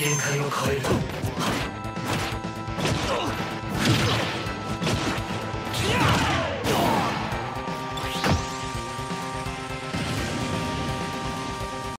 限界を超える。と